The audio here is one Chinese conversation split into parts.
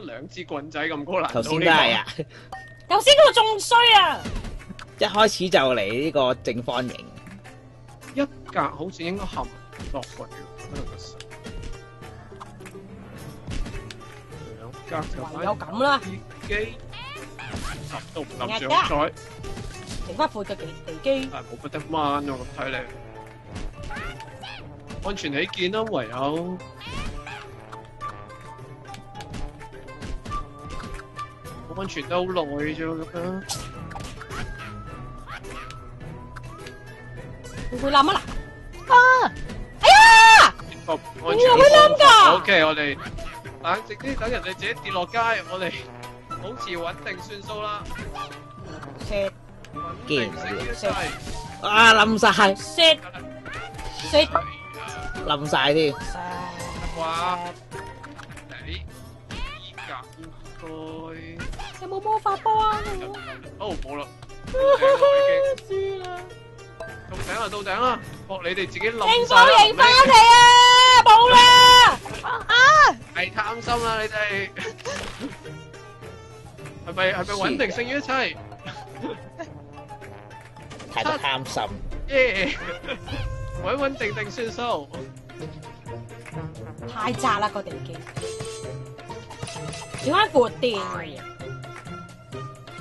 得兩支棍仔咁高難頭度呢個？先都係啊，頭先嗰個仲衰啊！一開始就嚟呢個正方形，一格好似應該冚落去喎，嗰度個手。兩格就唯有咁啦，自己揼都唔揼壓上彩，整翻副嘅地地基。但係冇不得掹喎，咁睇你。安全起見啦，唯有安全得好耐啫咁樣。會唔會冧啊！嗱？啊！哎呀！個安全會冧㗎 O K，我哋冷靜啲，等人哋自己跌落街，我哋保持穩定算數啦。食穩定性呢真係。啊冧晒，食食係啊冧晒添，哇魔法波啊？該哦冇啦，到頂啦！到頂啦到頂啦，博你哋自己正冧晒方啦，形翻嚟啊！冇啦！係貪心啦你哋，係咪係咪穩定勝於一切？太過貪心，耶！穩穩定定算數。太窄啦個地基，點解闊啲？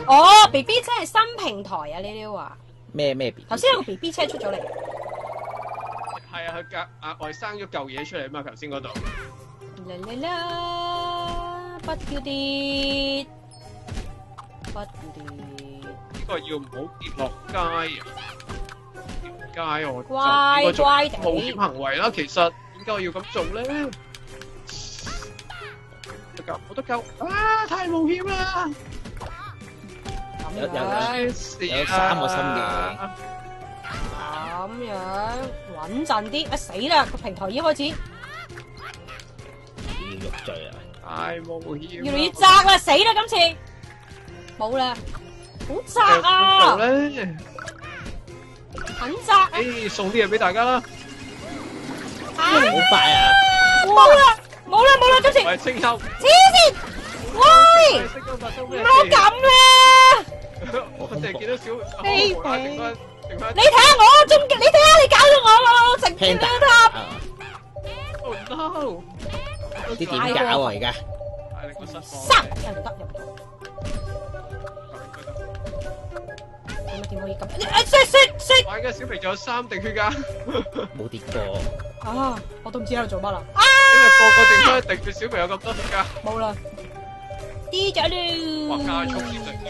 哦，B B 車係新平台啊！呢啲話咩咩 B？頭先有個 B B 車出咗嚟，係啊，佢隔額外生咗嚿嘢出嚟啊嘛，頭先嗰度。啦啦啦，不要跌，不要跌，呢個要唔好跌落街啊！跌落街我就乖乖冒險，行為啦。其實點解我要咁做咧？得救，冇得救啊！太冒險啦！有有有三個心嘅，咁樣穩陣啲，啊死啦！個平台已經開始要肉罪啊！越嚟越窄啦，死啦！今次冇啦，好窄啊，做咧？很窄啊！誒，送啲嘢俾大家啦。啊好快啊！冇啦，冇啦，冇啦！今次喂，清幽，黐線，喂，唔好咁啦！我淨係見到小飛可無啦啦剩翻剩翻你睇下我中，你睇下你搞到我，我成條 Panda 塔。啊！Oh no！啲點搞啊而家？係你個失望。塞又唔得又唔得，點點可以咁？誒雪雪雪玩嘅小肥仲有三滴血㗎，冇跌過，啊！我都唔知喺度做乜啦。啊！因為個個剩翻一滴血，小肥有咁多血㗎。冇啦，跌咗哇！加啦。速先突然之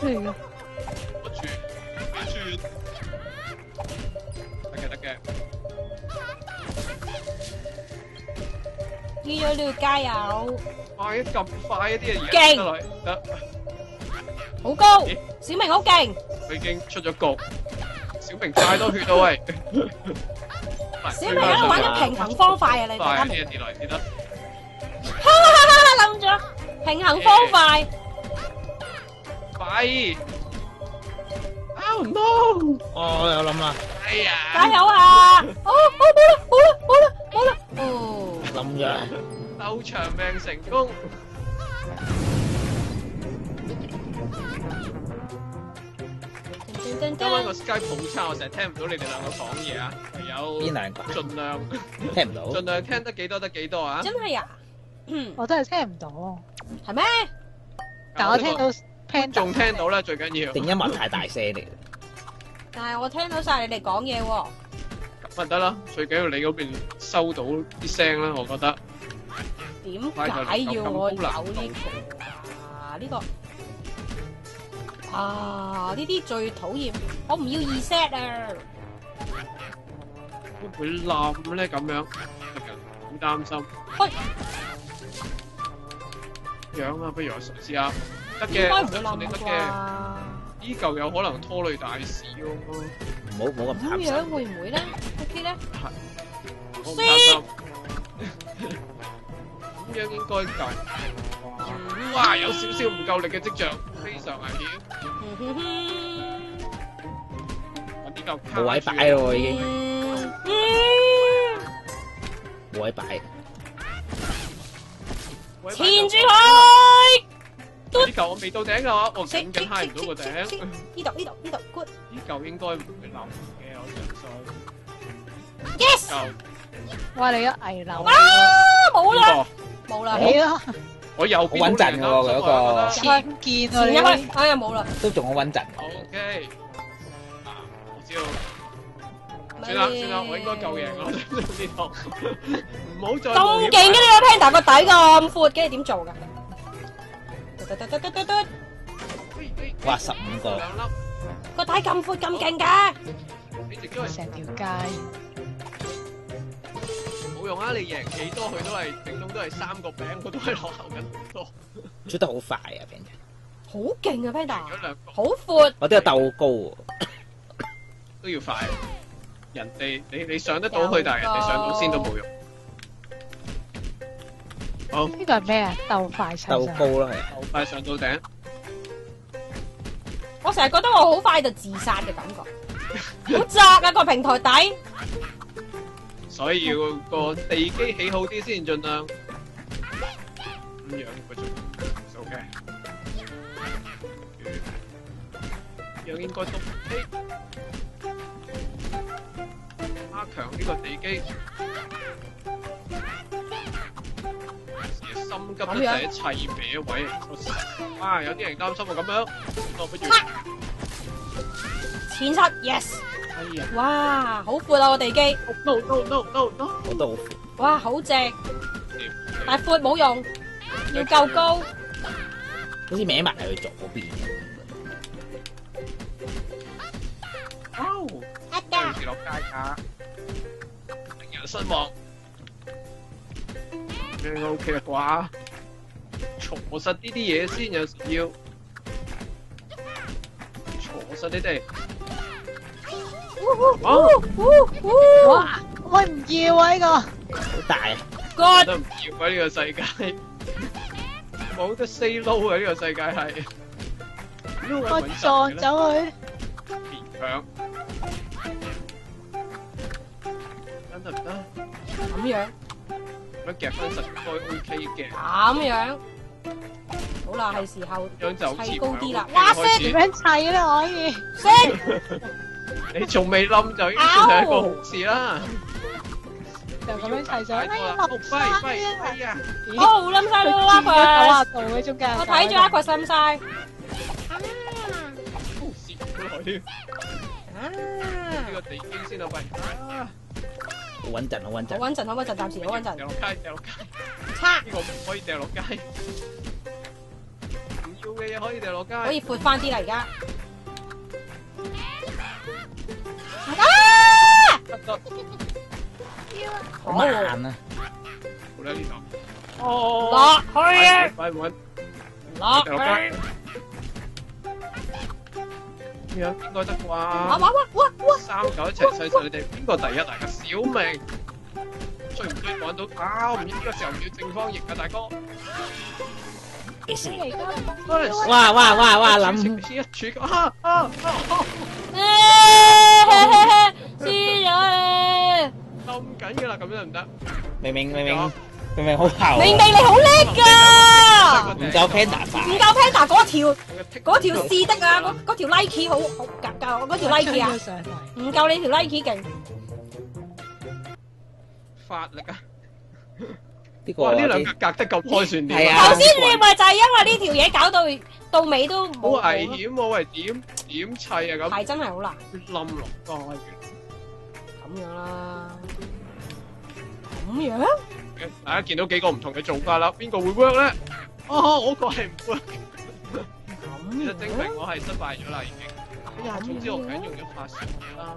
間，咩嚟㗎？我轉轉，得嘅得嘅，跌咗啦，加油！哇！一咁快一啲嘢勁得來得，好高，小明好勁。佢已經出咗局。小明太多血啦喂！小明喺度玩緊平衡方塊啊！你快啲大家？跌落嚟跌得，哈哈哈！冧咗平衡方塊。快！Oh no！哦，我有諗啦，哎呀！加油啊！哦哦冇啦冇啦冇啦冇啦！哦，谂咗，鬥長命成功。今晚個噔 Skype 好差，我成日聽唔到你哋兩個講嘢啊！唯有邊兩個盡量聽唔到？盡量聽得幾多得幾多啊！真係啊？嗯，我真係聽唔到，係咩？但我聽到觀 Panda 眾聽到啦，最緊要定音樂太大聲嚟，但係我聽到晒你哋講嘢喎。咁咪得啦。最緊要你嗰邊收到啲聲啦，我覺得。點解要我有呢個啊？呢個啊，呢啲最討厭，我唔要 reset 啊！會唔會冧咧？咁樣得㗎，好擔心。喂，樣啊，不如我嘗試下。得嘅，應該唔會相信冧你得嘅。啩？呢嚿有可能拖累大事喎。唔好唔好咁咁貪心。樣會唔會咧？OK 咧？我唔擔心。咁樣應該夠。哇！有少少唔夠力嘅跡象，非常危險。嗯哼哼揾呢嚿卡冇位擺咯，已經嗯嗯冇位擺。喂纏住佢。呢嚿我未到頂嘅話，我切緊緊揩唔到個切切頂。呢度呢度呢度，good。呢嚿應該唔會冧嘅，我相信。Yes，嚿哇！你一危樓啊，冇啦，冇啦。你咯，個？我右邊好穩陣喎佢嗰個個。槍劍啊前一你，哎呀冇啦。都仲好穩陣。O K，啊，我知道。算啦算啦，我應該夠贏啦，呢度唔好再咁勁嘅呢個 panda 個底咁闊嘅，你點做㗎？嘟嘟嘟嘟嘟嘟喂喂哇十五個兩粒，個底咁阔咁劲嘅，你直都係成条街，冇用啊！你赢几多佢都係頂籠都系三个饼，佢都系落后紧多，出得好快啊 p a n 好劲啊 panda，咗兩個好阔。我都有斗高。都要快。人哋你你上得到去，但系人哋上到先都冇用。好，呢個係咩啊？鬥快上鬥高啦係啊。好快上到頂，我成日覺得我好快就自殺嘅感覺，好窄啊個平台底。所以要個地基起好啲先，盡量咁樣嗰種就 OK。樣應該都 OK。加強呢個地基。心急得滯砌歪位，啊！有啲人擔心啊，咁樣，我不如，前七，yes，哎呀哇，好闊啊個地基，，no no no no no，我都好闊。哇，好正，但係闊冇用，要夠高。好似歪埋去左邊嘅。哦，對唔住落街㗎，令人失望。應該 OK 啦啩？坐實呢啲嘢先，有時要坐實你哋。哦，哇！我唔要啊呢個，好大啊！都唔要啊！呢個世界冇得 say no 啊！呢個世界係。我撞走佢，勉強。得得唔得？咁樣，咁樣夾翻實應該 OK 嘅。咁樣，好啦，係時候咁樣就砌高啲啦前哇開始點樣砌咧可以？升，你仲未冧就已經算係一個好事啦。就咁樣砌咗，哎呀哦立跛跛哎晒呀！哦，冧晒啦佢轉咗九啊 Aqua，度嘅中間，我睇咗 Aqua 冧晒，好蝕咗落添。呢啊，個地基先啊，喂！啊好穩陣，好穩陣。好穩陣，好穩陣，暫時好穩陣掉，落街，掉落街。叉呢個唔可以掉落街。唔要嘅嘢可以掉落街。可以闊翻啲啦而家。啊！得得。好慢啊！好啦呢度。哦。落去啊！快穩。落掉落街去！。咁樣應該得啩？哇哇哇哇哇！三九一齊細細，你哋邊個第一？大家小明追唔追趕到？啊！我唔應該時候唔要正方形啊，大哥。哇哇哇哇諗一柱啊啊啊！黐咗你！冧緊㗎啦，咁樣得唔得？明明明明明明好後，明明你好叻㗎，唔夠 Panda 唔快。夠 Panda 嗰條嗰條試得啊，嗰嗰條 Nike 好好夾夠，嗰條 Nike 啊，上嚟，唔夠你條 Nike 勁。發力啊！呢個哇！呢兩啲個隔得咁開算點係啊頭先你咪就係因為呢條嘢搞到到尾都好危險喎！喂，點點砌啊咁？係真係好難冧落街咁樣啦，咁樣。大家見到幾個唔同嘅做法啦，邊個會 work 咧？哦，我個係唔 work。其實證明我係失敗咗啦，已經。哎呀，總之我緊用咗法術嘢啦。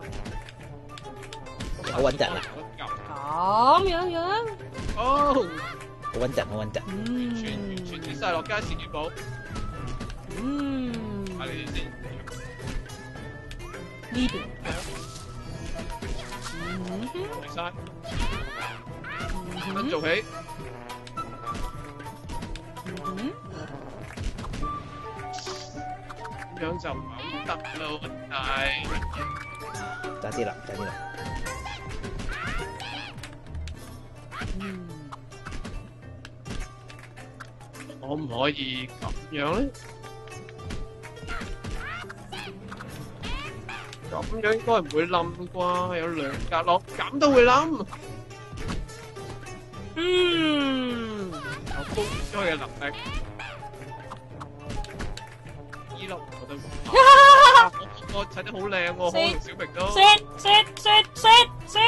好穩陣啦！咁樣樣，哦，好穩陣，好穩陣。完全完嗯全跌晒落街事業部。嗯啊，你哋先。呢邊，嗯哼嚟晒，嗯跟做起。哼咁樣就唔係好得咯，問題。揸啲啦，揸啲啦。可唔可以咁樣咧？咁樣應該唔會冧啩，有兩格落，咁都會冧。嗯，有高災嘅能力。依粒我覺得會啊我我睇得好靚喎，可能小明都。雪雪雪雪雪，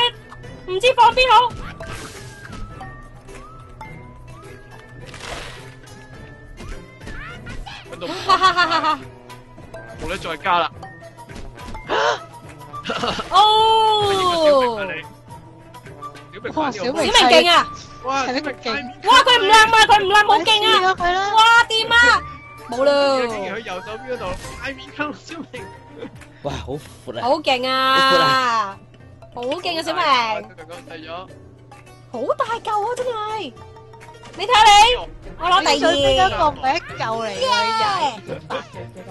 唔知放邊好。冇得再加啦。哦，小明哇小明小明勁啊！哇，小小明明勁哇，佢唔冧啊，佢唔冧，好勁啊！啊！佢啦，哇，掂啊！冇竟然啦，喺右手邊嗰度，嗌面坑小明。哇，好闊啊！好勁啊！好勁啊，小明，小明講細咗。好大嚿啊，真係！你睇下你，我攞第最尾一二，個唔係一嚿嚟？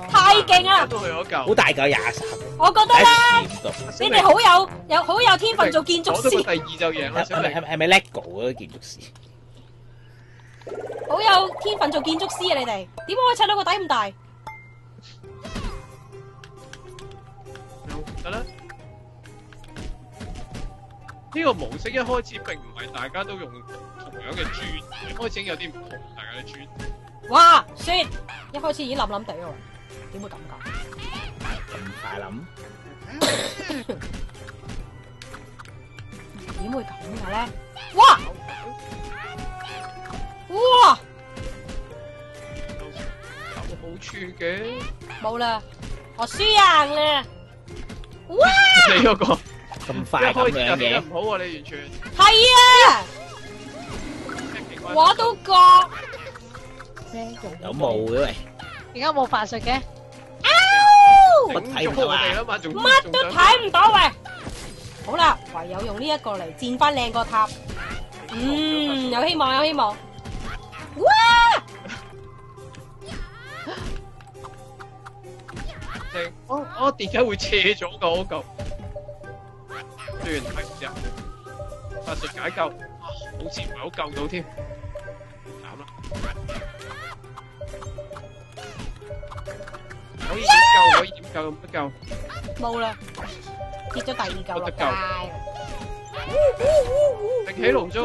太勁啦！都係嗰嚿。好大嚿廿三，我覺得第咧。你哋好有有好有天分做建築師，攞到個第二就贏啦，係係咪 LEGO 建築師？好有天分做建築師啊！你哋點解可以砌到個底咁大？得啦。呢個模式一開始並唔係大家都用同樣嘅磚，一開始有啲唔同大家嘅磚。哇！雪一開始已經冧冧地喎，點會咁㗎？咁快冧？點會咁嘅咧？哇！哇！有好處嘅。冇啦，我輸硬啦！哇！你嗰個一咁快咁嘅？唔好喎，你完全。係啊，我都覺。有冇嘅喂，而家冇法術嘅，頂住我哋啦嘛，仲乜都睇唔到喂。好啦，唯有用呢一個嚟墊翻靚個塔。嗯，有希望，有希望。哇！正。哦哦，點解會斜咗個嗰嚿？雖然係啫，法術解救，啊好似唔係好救到添。慘啦！可以點救？可以點救？唔得救。冇啦，跌咗第二嚿落街。定起龍珠，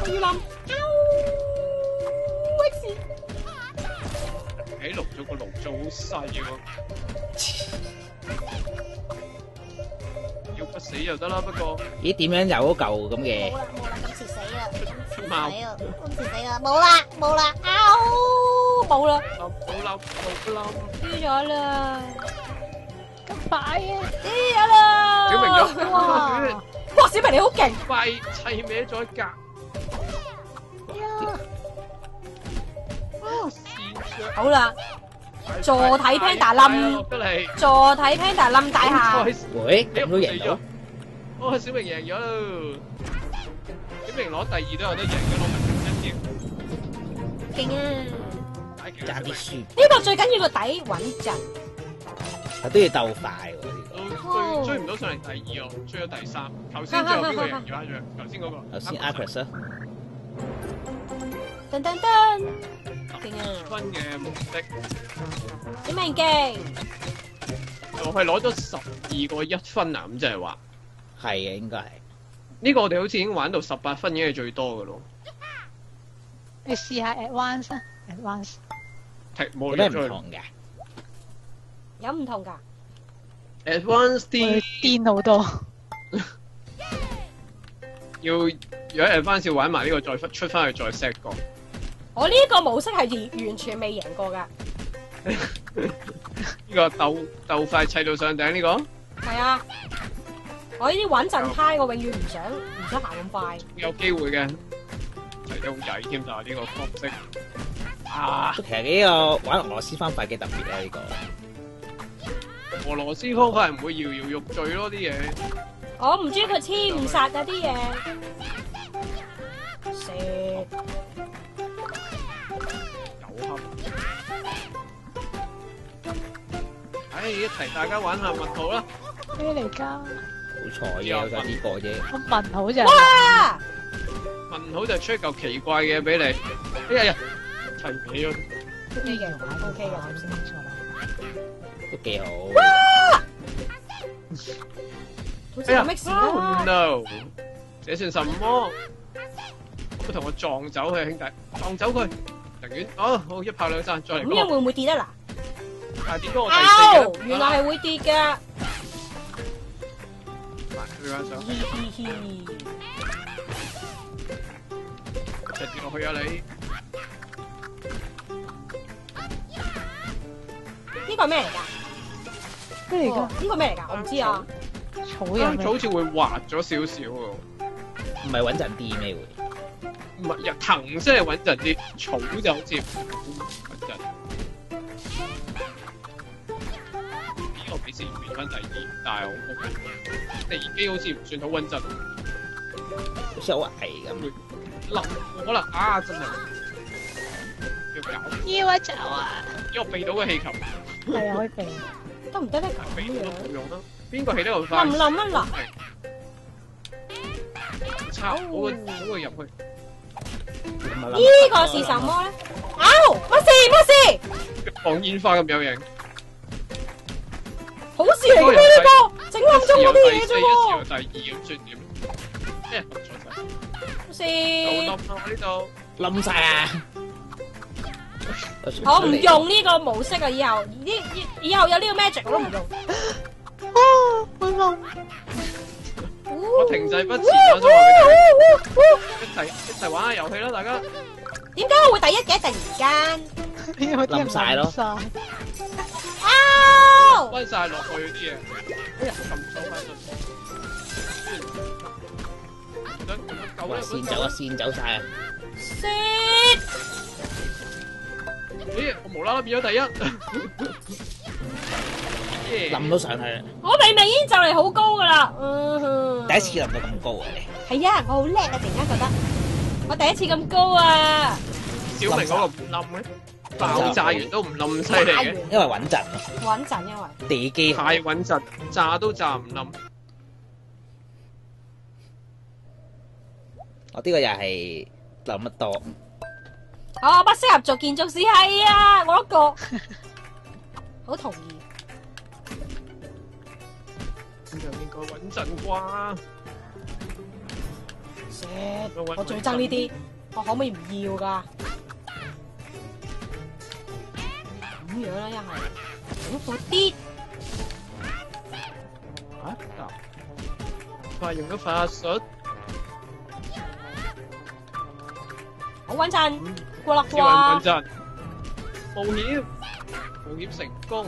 我要冧。起龍珠個龍珠好細喎。要不死就得啦，不過咦？點樣有嗰嚿咁嘅冇？啦冇啦，今次死啦，今次死貓啦，今次死啦，冇啦冇啦，嗷冇啦，冧冇冧冇冧。輸咗啦，咁快啊！輸咗啦。小明咗，哇哇！小明你好勁，快砌歪咗一格。好啦，坐睇 Panda 冧得嚟，坐睇 Panda 冧大廈。喂，咁都贏到？哦，小明贏咗咯！小明攞第二都有得贏嘅，攞埋第一勁啊！點。爭啲輸，呢個最緊要個底穩陣。但都要鬥快喎。呢都追追唔到上嚟第二哦，追咗第三。頭先最後邊個贏咗啊？頭先嗰個。個頭先 Across 啊，噔噔噔，勁啊！分嘅目的小明勁，我係攞咗十二個一分啊！咁即係話係嘅應該係。呢個我哋好似已經玩到十八分已經係最多嘅咯。你試下 advance 啊，advance。踢冇有咩。唔同嘅？有唔同㗎。Advance 會啲癲好多。要如果 Advance 要玩埋呢個再出翻去再 set 過。我呢個模式係完完全未贏過㗎。呢個鬥鬥快砌到上頂呢個係啊，我呢啲穩陣派，我永遠唔想唔想行咁快。有機會嘅，砌得好曳添，但係呢個方式啊，其實呢個玩俄羅斯方法幾特別咧，呢個俄羅斯方法係唔會搖搖欲墜咯啲嘢。我唔中意佢黐唔殺嗰啲嘢。食有堪。唉，一齊大家玩下蜜桃啦！咩嚟㗎？好彩嘅有咗呢個啫。我問好就係哇！蜜運好就出一嚿奇怪嘅嘢俾你。哎呀呀，齊尾咗。O K 嘅，O K 嘅，先錯啦。都幾好。好似有 mix，Oh 啦。no！這算什麼？佢同我撞走佢兄弟，撞走佢。寧願哦，好一炮兩散，再嚟咁樣嗰個。會唔會跌得嗱？但係點解我第四嗷！嘅？原來係會跌㗎。你玩上，嘻嘻嘻。一齊跌落去啊你！呢個係咩嚟㗎？咩嚟㗎？呢個咩嚟㗎？我唔知啊。草草？好似會滑咗少少喎。唔係穩陣啲咩會？唔係，日藤先係穩陣啲，草就好似唔穩陣。呢個幾時變翻第二？但係我覺得第二機好似唔算好穩陣，好似好危咁。冧可能啊真係要搞，要啊走啊！因為我避到個氣球，係啊，可以避。得唔得咧？避都冇用啦。邊個起得咁快？冧唔冧啊插我個我個入去，嗱？呢個是什麼咧？嗷！乜事乜事？放煙花咁有型。好事嚟嘅咩呢個？整冧咗我啲嘢啫一喎！第二咁算點？咩？好事。又冧啦呢度。冧晒啊！我唔用呢個模式啊！以後呢以以後有呢個 magic 我都唔用。啊，我冧！我停滯不前 一齊一齊玩下遊戲啦，大家。點解我會第一嘅？突然間，因為啲人 冧晒咯冧晒落去嗰啲嘢。哎呀，哇！啦，線走啊！線走晒啊！咦，我無啦啦變咗第一。耶冧到上去啦！我明明已經就嚟好高噶啦。嗯。第一次冧到咁高啊！你係啊，我好叻啊！突然間覺得我第一次咁高啊！小明嗰個唔冧嘅，爆炸完都唔冧，犀利嘅，因為穩陣啊，穩陣，因為地基好太穩陣，炸都炸唔冧。我呢個又係諗得多，我不適合做建築師，係啊，我一個 好同意。咁就應該穩陣啩。shit！我最憎呢啲，我可唔可以唔要噶？咁樣啦，一係整闊啲，啊！快用咗法術，好穩陣，呱啦呱超穩穩。陣，冒險，冒險成功。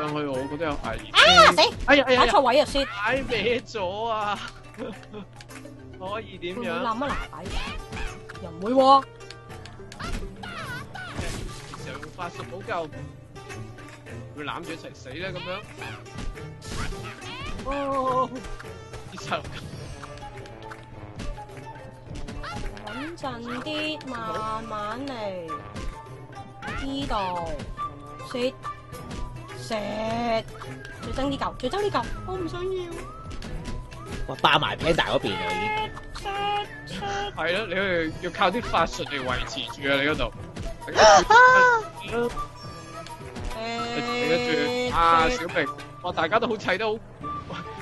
上去我覺得有危險。啊死！哎呀哎呀哎呀！打錯位啊，先。擺歪咗啊！可以點會唔會樣？冧啊？嗱，擺又唔會喎。時候用法術補救，會攬住一齊死咧咁樣。哦，啲細路穩陣啲，慢慢嚟。呢度食食，最憎呢嚿，最憎呢嚿，我唔想要。哇！霸埋 Panda 嗰邊喎已經。食食係咯，你要要靠啲法術嚟維持住啊！你嗰度，你跟住啊，小明，哇，大家都好砌得好，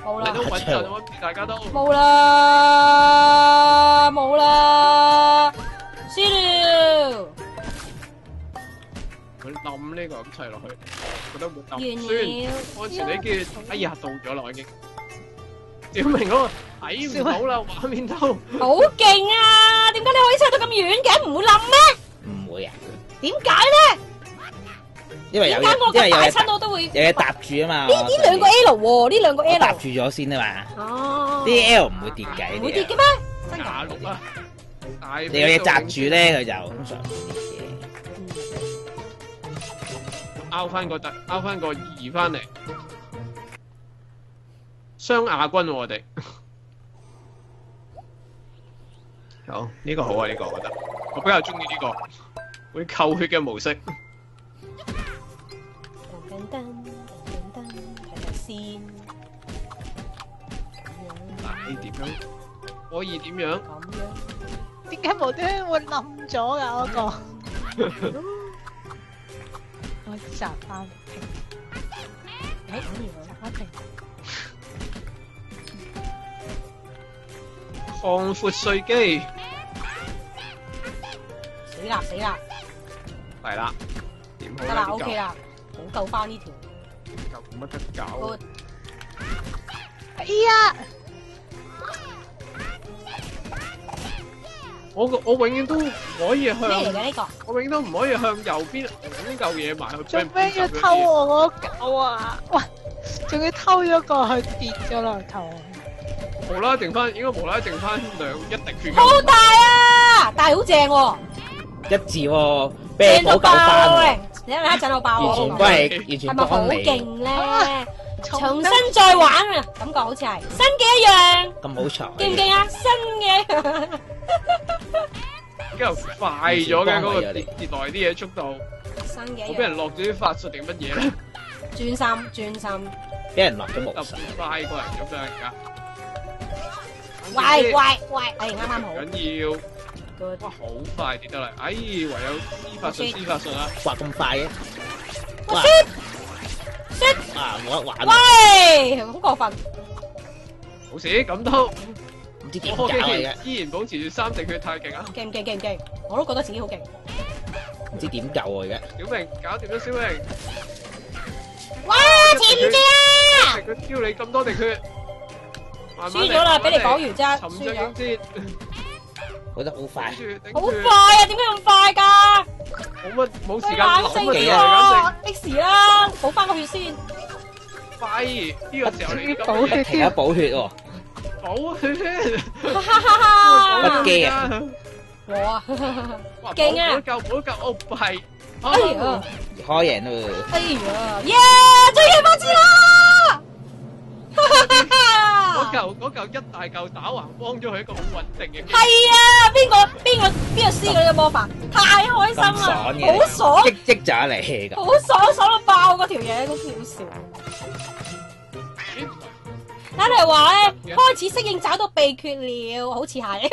冇啦，你都穩陣啊！大家都冇啦，冧呢個咁砌落去，覺得會完冧。雖然了，安全你見，哎呀，到咗啦，我已經。小明嗰個睇唔到啦，畫面都好勁啊！點解你可以砌到咁遠嘅？唔會冧咩？唔會啊，點解咧？因為有因為咁大有嘢搭親我都會？有嘢搭住啊嘛。呢呢兩個 L 喎，呢兩個 L 搭。住咗先啊嘛。哦。啲 L 唔會跌㗎，呢啲唔會跌嘅咩？真㗎？廿六啊，你有嘢扎住咧，佢就通常拗翻個突，拗翻個二翻嚟。雙亞軍喎我哋。好，呢、個好啊！呢、個我覺得，我比較中意呢個會扣血嘅模式。噔噔噔噔噔，睇睇先。咁樣嗱，你點樣？可以點樣？咁樣。點解無端端會冧咗㗎嗰個？我集翻平，誒咁樣。集翻平。擴闊碎機，死啦死啦，係啦，點好得啦 OK 啦，好救翻呢條。救冇乜得搞。哎呀！我我永遠都唔可以向咩嚟，嘅呢個？我永遠都唔可以向右邊拱嚿嘢埋去。做咩要偷我嗰狗啊？喂，仲要偷咗個去跌咗落頭。無啦啦剩翻，應該無啦啦剩翻兩一滴血好咁。大啊！但係好正喎，一致喎，俾正到爆你補救翻啊！喎，喂，你睇下震到爆完全喎，都係完全係咪好幫你，勁咧？重重新再玩啊！感覺好似係新嘅一樣，咁好彩，勁唔勁啊？新嘅，跟住快咗嘅嗰個跌跌落嚟啲嘢速度，新嘅我俾人，落咗啲法術定乜嘢咧？專心專心。俾人落咗無特術別，快過嚟咁樣而家。喂喂喂，哎啱啱好唔緊要，，good。哇好快跌得嚟，哎唯有施法術施法術啦。哇咁快嘅，哇啊冇得玩啊，喂，好過分，冇事，咁都唔知點搞我嚟嘅，依然保持住三滴血，太勁啊！勁唔勁勁唔勁？我都覺得自己好勁。唔知點救啊而家，小明搞掂咗小明，哇，知唔知啊？佢挑你咁多滴血，慢慢嚟輸咗啦，俾你講。完啫，慢慢嚟沉輸咗。着應戰，跑得好快頂，住頂好住快啊！點解咁快㗎？冇乜冇時佢間諗冷靜幾啊！啲簡直喎，X 啦，補翻個血先。快！呢個時候你要補血停一補血喎，補血，哈哈哈哈！乜機啊？我啊，哇勁啊補得夠補得夠，哦係，哎呀，開贏咯，哎呀，耶！終於發字啦！嗰！嚿 嗰嚿一大嚿打橫幫咗佢一個好穩定嘅機係啊，邊個邊個邊個施嘅呢個魔法？太開心啦，好爽，即即就嚟㗎，好爽，爽到爆嗰條嘢，好好笑。咦睇嚟話咧，開始適應找到秘訣了，好似係。